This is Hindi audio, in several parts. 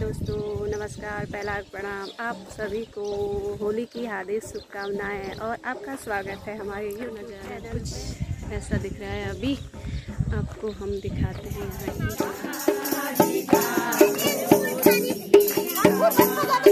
दोस्तों, नमस्कार। पहला प्रणाम। आप सभी को होली की हार्दिक शुभकामनाएँ और आपका स्वागत है हमारे ये नज़ारा कुछ ऐसा दिख रहा है अभी। आपको हम दिखाते हैं। यहाँ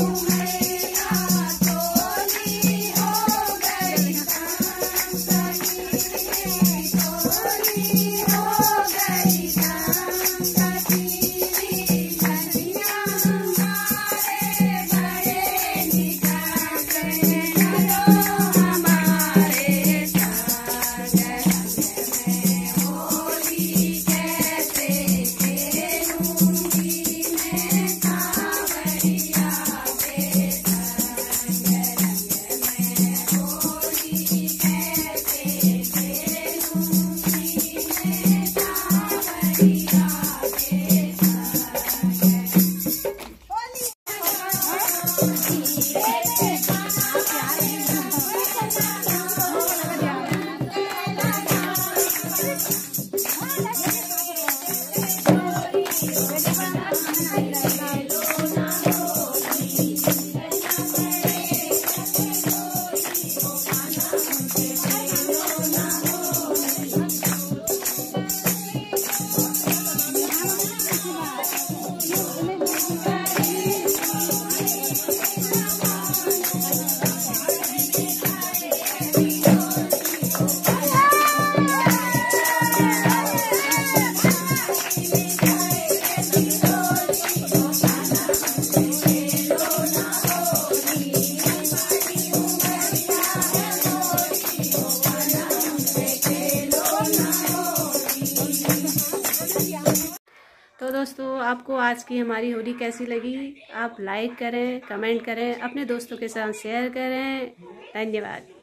sometimes. की हमारी होली कैसी लगी? आप लाइक करें कमेंट करें, अपने दोस्तों के साथ शेयर करें। धन्यवाद।